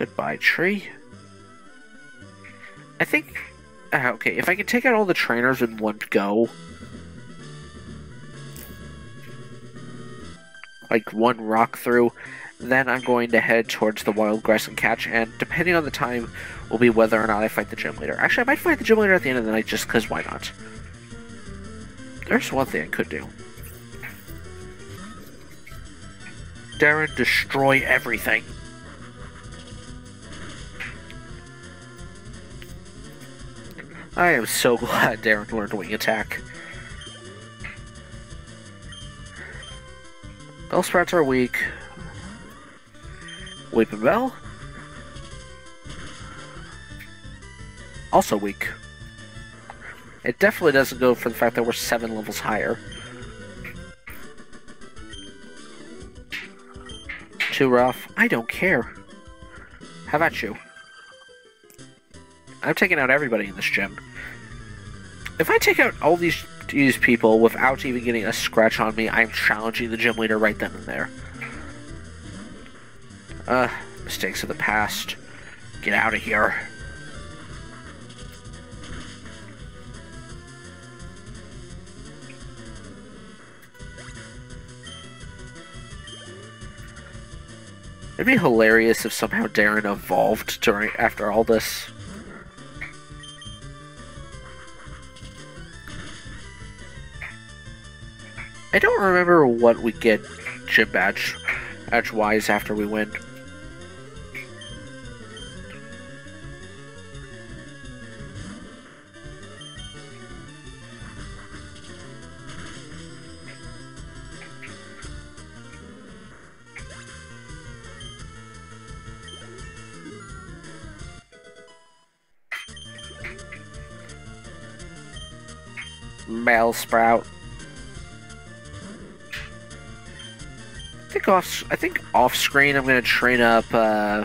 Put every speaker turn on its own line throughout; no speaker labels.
Goodbye, tree. I think. Uh, okay, if I can take out all the trainers in one go. Like one rock through, then I'm going to head towards the wild grass and catch, and depending on the time, will be whether or not I fight the gym leader. Actually, I might fight the gym leader at the end of the night just because why not? There's one thing I could do. Darren, destroy everything. I am so glad Darren learned wing attack. Bellsprouts are weak. Weepinbell? Also weak. It definitely doesn't go for the fact that we're seven levels higher. Too rough? I don't care. How about you? I'm taking out everybody in this gym. If I take out all these these people without even getting a scratch on me, I'm challenging the gym leader right then and there. Uh, mistakes of the past. Get out of here. It'd be hilarious if somehow Darren evolved during after all this. I don't remember what we get chip badge badge wise after we win. Bellsprout. I off. I think off screen. I'm gonna train up. Uh,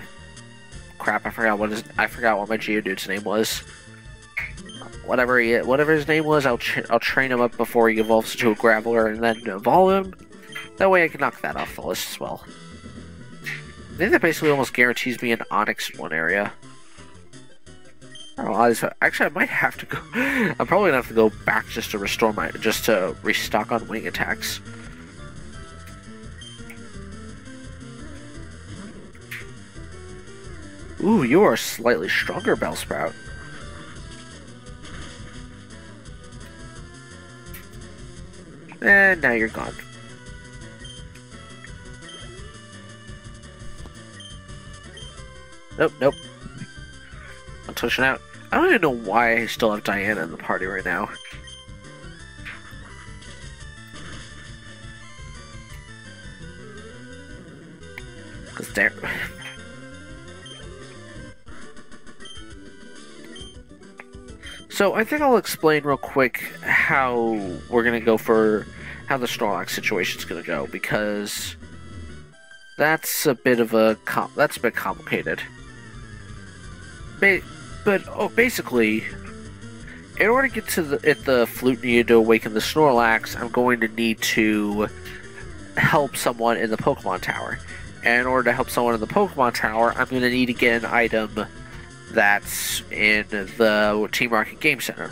crap. I forgot what. I forgot what my Geodude's name was. Whatever he. Whatever his name was. I'll. I'll train him up before he evolves into a Graveler, and then evolve him. That way, I can knock that off the list as well. I think that basically almost guarantees me an Onix in one area. Oh, actually, I might have to go. I'm probably gonna have to go back just to restore my, just to restock on wing attacks. Ooh, you are slightly stronger, Bellsprout. And now you're gone. Nope, nope. I'm touching out. I don't even know why I still have Diana in the party right now. Cause there. So I think I'll explain real quick how we're gonna go for how the Snorlax situation is gonna go because that's a bit of a that's a bit complicated. Ba but oh, basically, in order to get to the at the flute needed to awaken the Snorlax, I'm going to need to help someone in the Pokemon Tower. And in order to help someone in the Pokemon Tower, I'm going to need to get an item that's in the Team Rocket Game Center.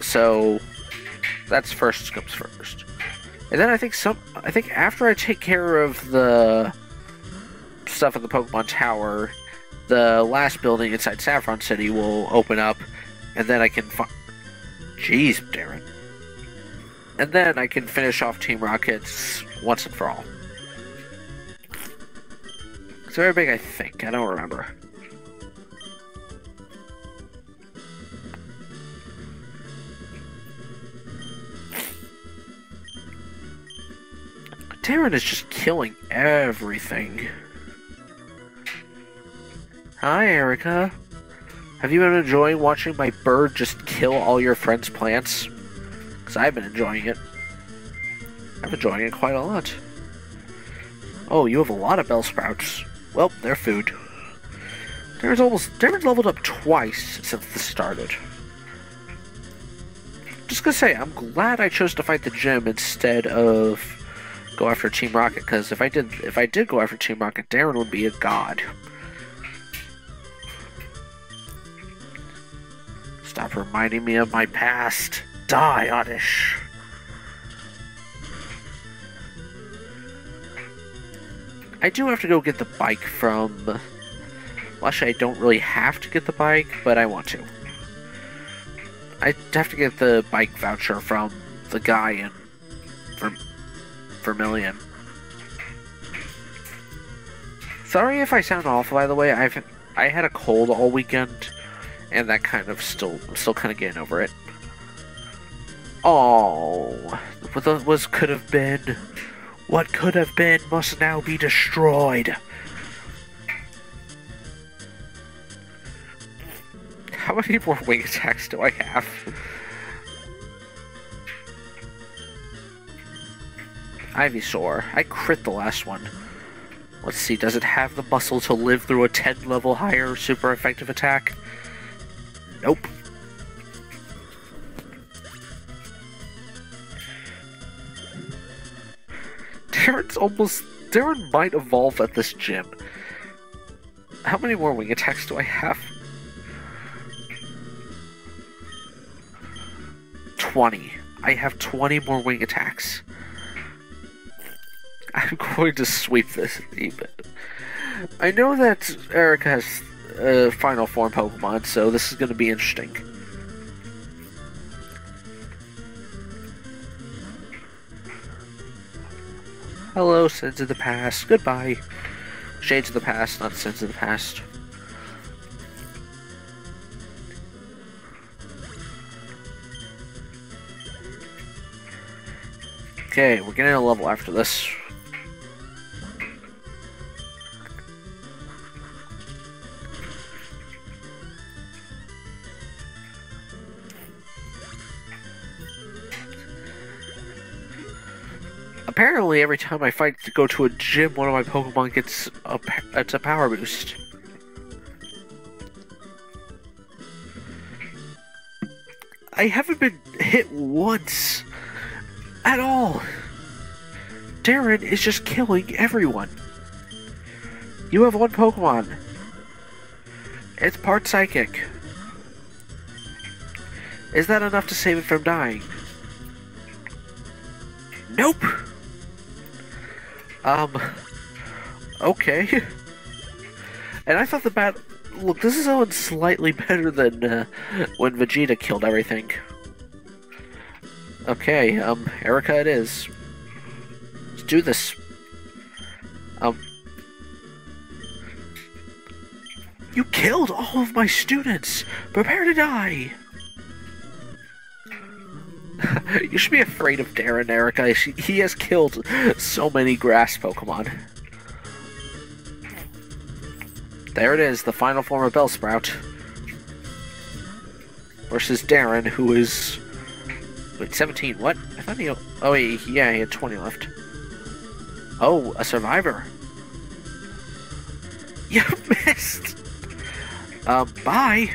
So that's first comes first. And then I think some I think after I take care of the stuff at the Pokemon Tower, the last building inside Saffron City will open up, and then I can. Fi- Jeez, Darren. And then I can finish off Team Rockets once and for all. It's very big, I think. I don't remember. Darren is just killing everything. Hi, Erika. Have you been enjoying watching my bird just kill all your friends' plants? Because I've been enjoying it. I'm enjoying it quite a lot. Oh, you have a lot of Bellsprouts. Well, they're food. Darren's almost Darren's leveled up twice since this started. Just gonna say, I'm glad I chose to fight the gym instead of go after Team Rocket because if I did if I did go after Team Rocket, Darren would be a god. Stop reminding me of my past. Die, Oddish. I do have to go get the bike from... Well, actually, I don't really have to get the bike, but I want to. I have to get the bike voucher from the guy in... From Vermilion. Sorry if I sound awful, by the way. I've I had a cold all weekend, and that kind of still I'm still kind of getting over it. Oh, what was could have been, what could have been must now be destroyed. How many more wing attacks do I have? Ivysaur. I crit the last one. Let's see, does it have the muscle to live through a 10 level higher super effective attack? Nope. Darren's almost... Darren might evolve at this gym. How many more wing attacks do I have? 20. I have 20 more wing attacks. I'm going to sweep this even. I know that Erika has a final form Pokemon, so this is going to be interesting. Hello, Sins of the Past. Goodbye. Shades of the Past, not Sins of the Past. Okay, we're getting a level after this. Apparently every time I fight to go to a gym, one of my Pokemon gets a, it's a power boost. I haven't been hit once at all. Darren is just killing everyone. You have one Pokemon. It's part psychic. Is that enough to save it from dying? Nope. Um, okay. And I thought the bat. Look, this is going slightly better than uh, when Vegeta killed everything. Okay, um, Erika, it is. Let's do this. Um. You killed all of my students! Prepare to die! you should be afraid of Darren, Erika. He has killed so many grass Pokemon. There it is, the final form of Bellsprout. Versus Darren, who is... Wait, 17, what? I thought he... Oh, yeah, he had 20 left. Oh, a survivor. You missed! Um, bye!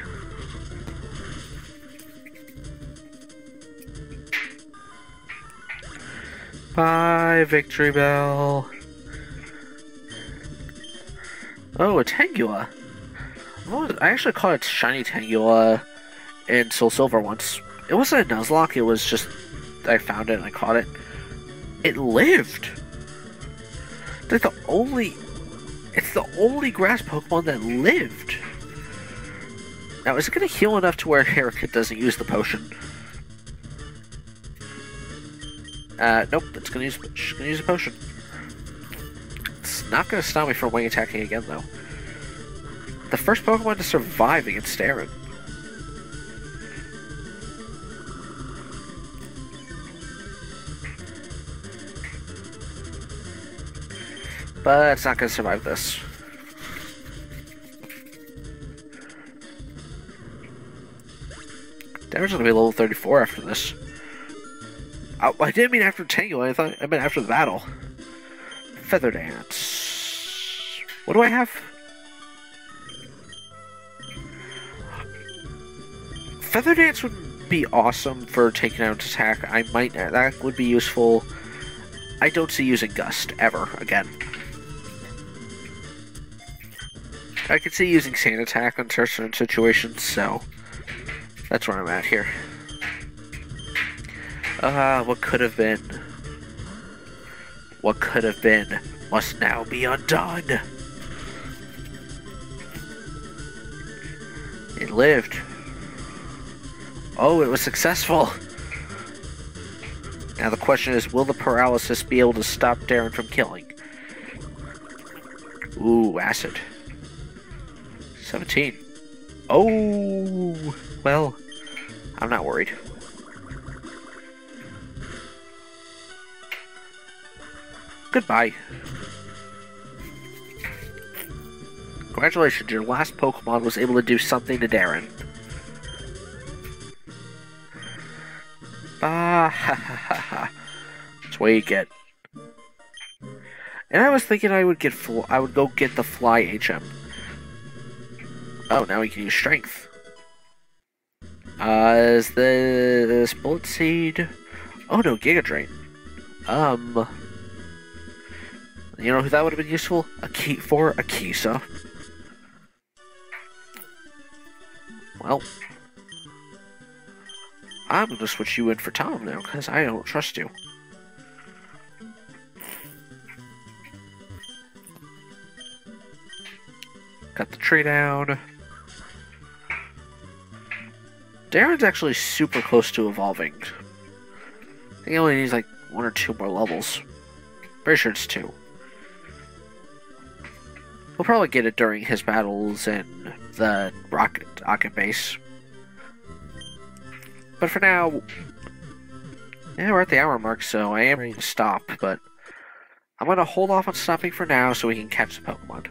Bye, Bell. Oh, a Tangela. Oh, I actually caught a shiny Tangela in Soul Silver once. It wasn't a Nuzlocke, it was just I found it and I caught it. It lived. It's the only it's the only grass Pokemon that lived. Now is it gonna heal enough to where Erika doesn't use the potion? Uh, nope, it's gonna use, it's gonna use a potion. It's not gonna stop me from wing attacking again, though. The first Pokemon to survive against Darren. But it's not gonna survive this. Darren's gonna be level 34 after this. I, I didn't mean after Tango. I thought I meant after the battle. Feather Dance. What do I have? Feather Dance would be awesome for taking out attack. I might that would be useful. I don't see using Gust ever again. I could see using Sand Attack on certain situations, so That's where I'm at here. Ah, uh, what could have been? What could have been must now be undone. It lived. Oh, it was successful. Now the question is, will the paralysis be able to stop Darren from killing? Ooh, acid. 17. Oh, well, I'm not worried. Goodbye. Congratulations, your last Pokemon was able to do something to Darren. Ah, ha ha ha ha. That's what you get. And I was thinking I would get full. I would go get the Fly HM. Oh, now we can use Strength. Uh, is this Bullet Seed? Oh no, Giga Drain. Um, you know who that would have been useful? A key for a Kisa. Well, I'm gonna switch you in for Tom now, because I don't trust you. Got the tree down. Darren's actually super close to evolving. I think he only needs like one or two more levels. Pretty sure it's two. We'll probably get it during his battles in the rocket rocket base. But for now, yeah, we're at the hour mark, so I am ready to stop, but I'm going to hold off on stopping for now so we can catch the Pokemon.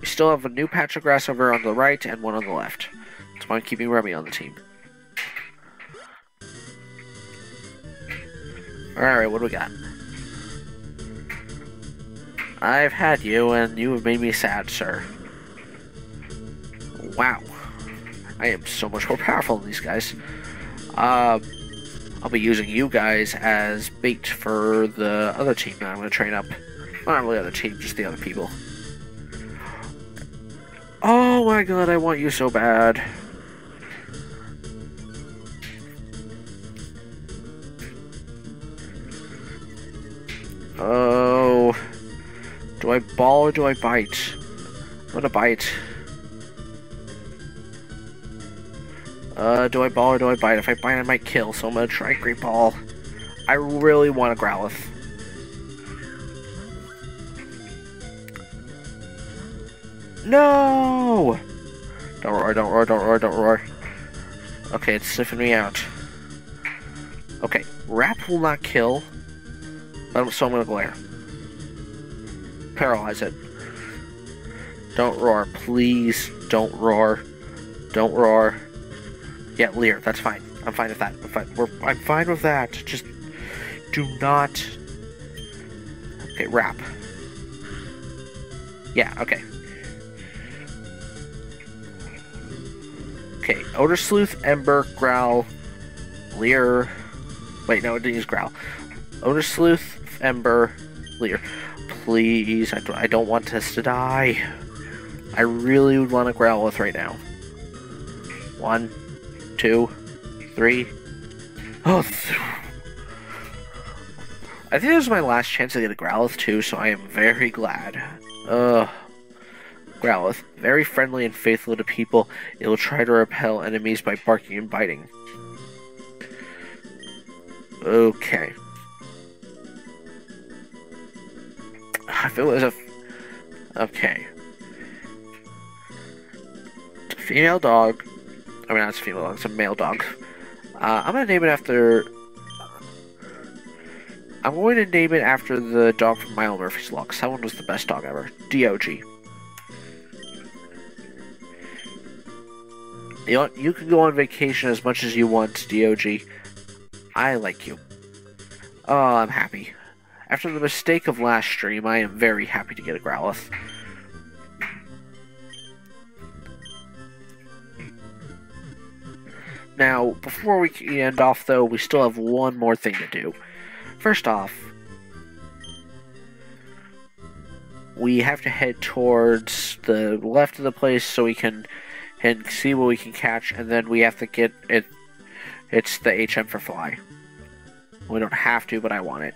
We still have a new patch of grass over on the right and one on the left. That's why I'm keeping Remy on the team. Alright, what do we got? I've had you, and you have made me sad, sir. Wow. I am so much more powerful than these guys. Uh, I'll be using you guys as bait for the other team that I'm going to train up. Not really other team, just the other people. Oh my god, I want you so bad. Ball or do I bite? I'm gonna bite. Uh, do I ball or do I bite? If I bite, I might kill, so I'm gonna try Great Ball. I really want a Growlithe. No! Don't roar, don't roar, don't roar, don't roar. Okay, it's sniffing me out. Okay, Wrap will not kill, so I'm gonna glare. Paralyze it. Don't roar, please. Don't roar. Don't roar. Yeah, Leer, that's fine. I'm fine with that. I'm fine, We're, I'm fine with that. Just do not. Okay, wrap. Yeah, okay. Okay, Odor Sleuth, Ember, Growl, Leer. Wait, no, it didn't use Growl. Odor Sleuth, Ember, Leer. Please, I, don't want this to die. I really would want to Growlithe right now. One, two, three. Oh, th I think this is my last chance to get a Growlithe too, so I am very glad. Ugh. Growlithe, very friendly and faithful to people, it will try to repel enemies by barking and biting. Okay. If it was a... Okay. Female dog. I mean, that's a female dog, it's a male dog. Uh, I'm gonna name it after... I'm going to name it after the dog from Milo Murphy's Law, because that one was the best dog ever. D.O.G. You, know, you can go on vacation as much as you want, DOG. I like you. Oh, I'm happy. After the mistake of last stream, I am very happy to get a Growlithe. Now, before we end off, though, we still have one more thing to do. First off, we have to head towards the left of the place so we can and see what we can catch, and then we have to get it. It's the HM for fly. We don't have to, but I want it.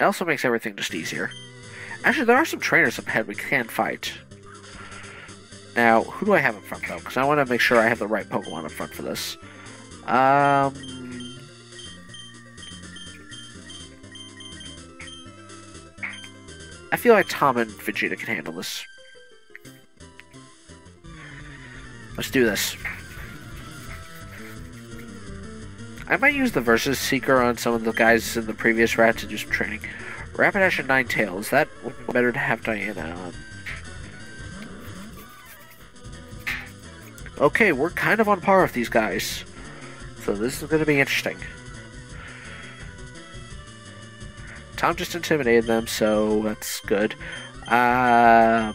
It also makes everything just easier. Actually, there are some trainers up ahead we can fight. Now, who do I have in front, though? Because I want to make sure I have the right Pokemon in front for this. Um... I feel like Tom and Vegeta can handle this. Let's do this. I might use the Versus Seeker on some of the guys in the previous rat to do some training. Rapidash and Ninetales. That would be better to have Diana on. Okay, we're kind of on par with these guys. So this is going to be interesting. Tom just intimidated them, so that's good. Uh,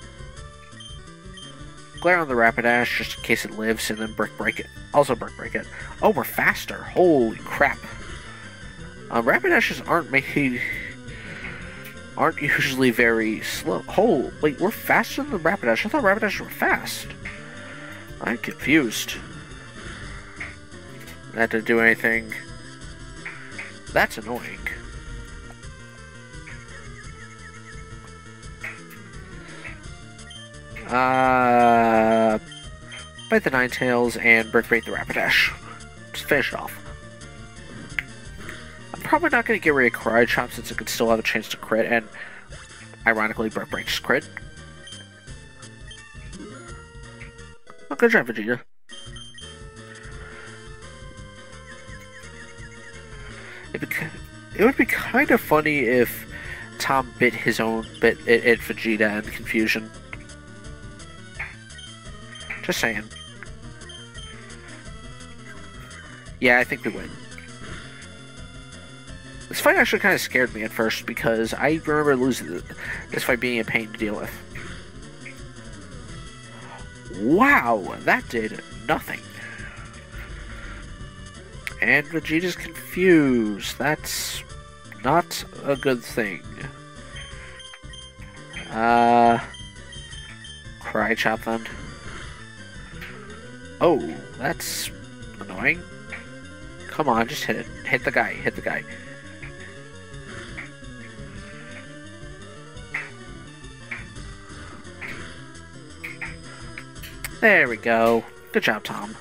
glare on the Rapidash just in case it lives, and then Brick Break it. Also Brick Break it. Oh, we're faster. Holy crap. Um, Rapidashes aren't made... aren't usually very slow. Oh, wait, we're faster than the Rapidash. I thought Rapidash were fast. I'm confused. That didn't do anything. That's annoying. Uh, bite the Ninetales and Brick Break the Rapidash. Just finish it off. I'm probably not going to get rid of Karate Chop since it could still have a chance to crit, and ironically, Brick Break's crit. Oh, good job, Vegeta. It, it would be kind of funny if Tom bit his own bit at Vegeta and confusion. Just saying. Yeah, I think we win. This fight actually kind of scared me at first because I remember losing this fight being a pain to deal with. Wow, that did nothing. And Vegeta's confused. That's not a good thing. Uh, Cry Chop then. Oh, that's annoying. Come on, just hit it. Hit the guy. Hit the guy. There we go. Good job, Tom.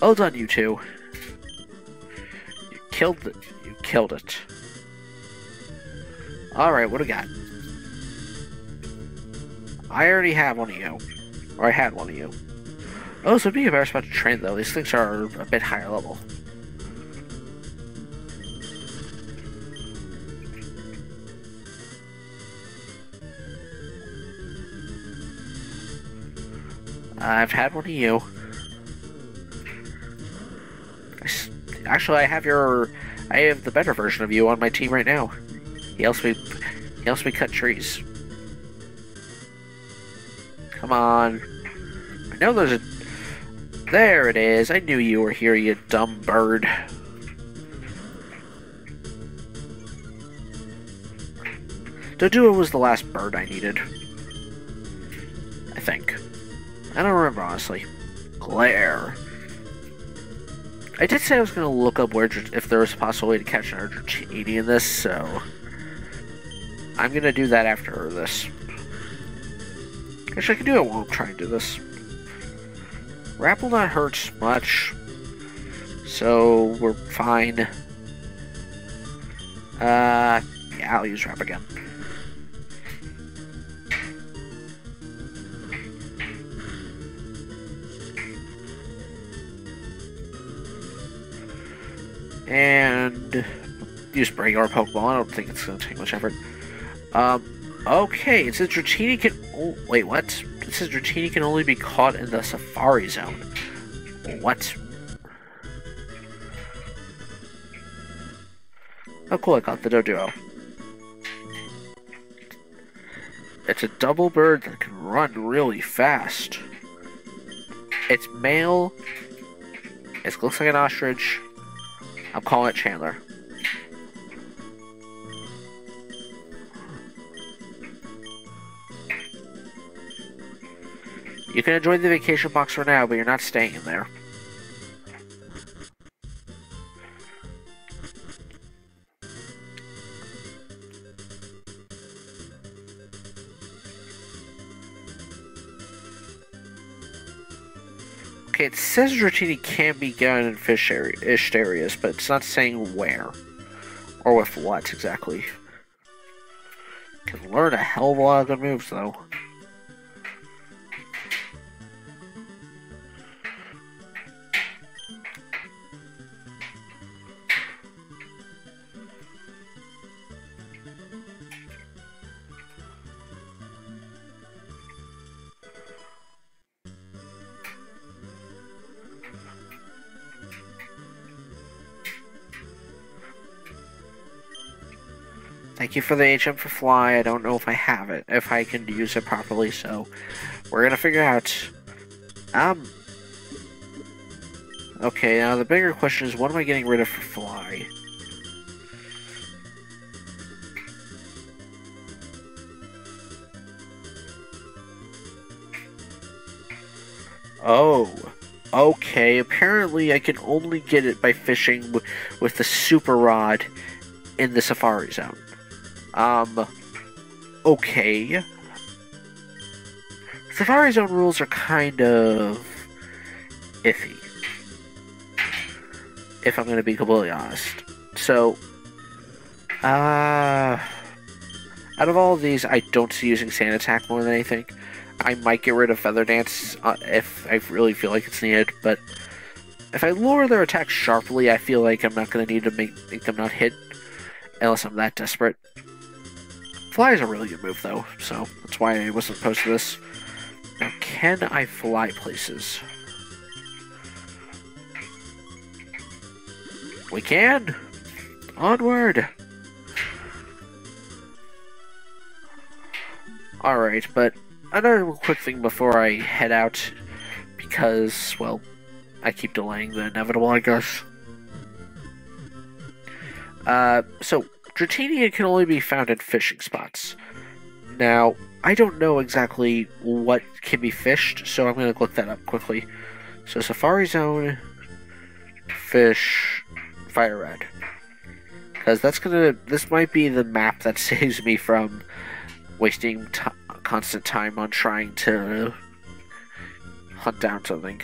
Well done, you two. You killed it. You killed it. Alright, what do we got? I already have one of you. Or I had one of you. Oh, so being embarrassed about to train, though. These things are a bit higher level. I've had one of you. Actually, I have your... I have the better version of you on my team right now. He helps me... He helps me cut trees. Come on. I know there's a... There it is. I knew you were here, you dumb bird. Doduo was the last bird I needed. I think. I don't remember, honestly. Glare. I did say I was going to look up where if there was a possible way to catch an Dratini in this, so... I'm going to do that after this. Actually, I can do it while I'm trying to do this. Wrap will not hurt much, so we're fine. Uh, yeah, I'll use Wrap again. And use regular Pokeball. I don't think it's going to take much effort. Um, Okay, it says Dratini can. Oh, wait, what? It says Dratini can only be caught in the Safari Zone. What? Oh, cool, I got the Doduo. It's a double bird that can run really fast. It's male. It looks like an ostrich. I'm calling it Chandler. You can enjoy the vacation box for now, but you're not staying in there. Okay, it says Dratini can be gotten in fish area, areas, but it's not saying where. Or with what, exactly. Can learn a hell of a lot of good moves, though. Thank you for the HM for Fly. I don't know if I have it, if I can use it properly, so we're gonna figure out. Um. Okay, now the bigger question is what am I getting rid of for Fly? Oh. Okay, apparently I can only get it by fishing with the super rod in the safari zone. Um, okay. Safari Zone rules are kind of iffy. If I'm going to be completely honest. So, uh, out of all of these, I don't see using Sand Attack more than anything. I might get rid of Feather Dance uh, if I really feel like it's needed, but if I lower their attack sharply, I feel like I'm not going to need to make, make them not hit unless I'm that desperate. Fly is a really good move, though, so that's why I wasn't opposed to this. Now, can I fly places? We can! Onward! Alright, but another quick thing before I head out, because, well, I keep delaying the inevitable, I guess. Uh, so, Dratini can only be found in fishing spots. Now, I don't know exactly what can be fished, so I'm going to look that up quickly. So, Safari Zone, fish, fire red. Because that's going to, this might be the map that saves me from wasting constant time on trying to hunt down something.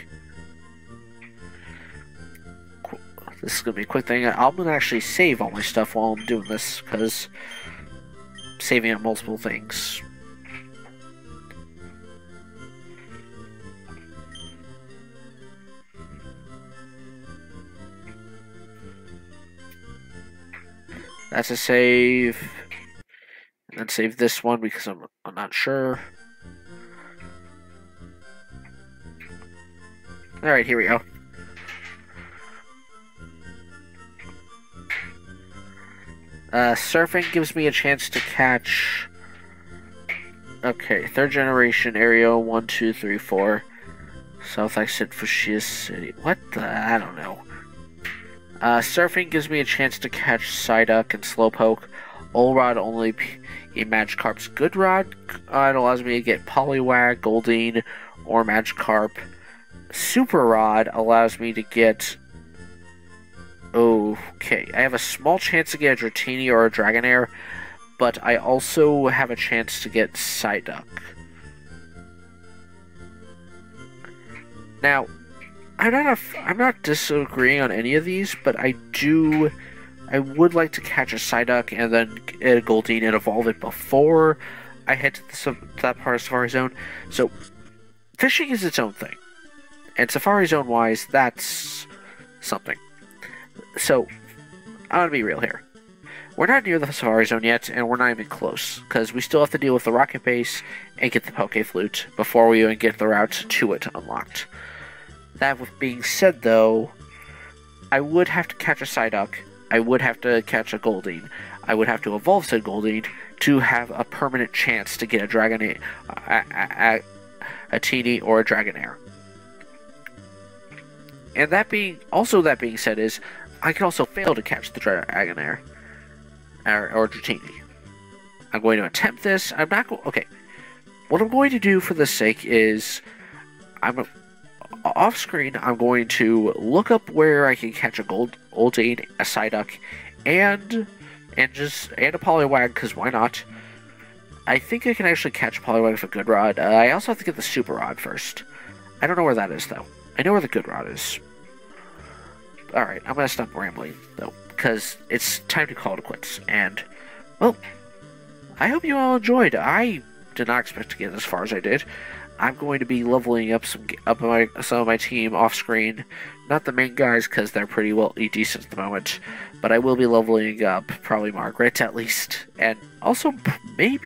This is going to be a quick thing. I'm going to actually save all my stuff while I'm doing this, because saving up multiple things. That's a save. And then save this one because I'm, I'm not sure. Alright, here we go. Uh, surfing gives me a chance to catch. Okay, third generation area one, two, three, four. South exit Fuchsia City. What the? I don't know. Uh, surfing gives me a chance to catch Psyduck and Slowpoke. Old Rod only a Magikarp's Good Rod. Uh, it allows me to get Poliwag, Goldeen, or Magikarp. Super Rod allows me to get Okay, I have a small chance to get a Dratini or a Dragonair, but I also have a chance to get Psyduck. Now, I'm not a, I'm not disagreeing on any of these, but I do I would like to catch a Psyduck and then get a Goldeen and evolve it before I head to, the, to that part of Safari Zone. So, fishing is its own thing, and Safari Zone wise, that's something so I'm gonna be real here. We're not near the Safari Zone yet, and we're not even close, because we still have to deal with the Rocket Base and get the Poke Flute before we even get the route to it unlocked. That being said, though, I would have to catch a Psyduck, I would have to catch a Goldeen, I would have to evolve said Goldeen to have a permanent chance to get a Dragonair, a, a, a, a Teeny, or a Dragonair. And that being also that being said is I can also fail to catch the Dragonair or, or Dratini. I'm going to attempt this. I'm not going. Okay. What I'm going to do for the sake is I'm off screen. I'm going to look up where I can catch a gold Goldeen, a Psyduck, and and just and a Poliwag because why not? I think I can actually catch Poliwag with a good rod. Uh, I also have to get the super rod first. I don't know where that is though. I know where the good rod is. All right, I'm gonna stop rambling though because it's time to call it quits. And well, I hope you all enjoyed. I did not expect to get as far as I did. I'm going to be leveling up some up my some of my team off screen. Not the main guys because they're pretty well decent at the moment, but I will be leveling up probably Margaret at least, and also maybe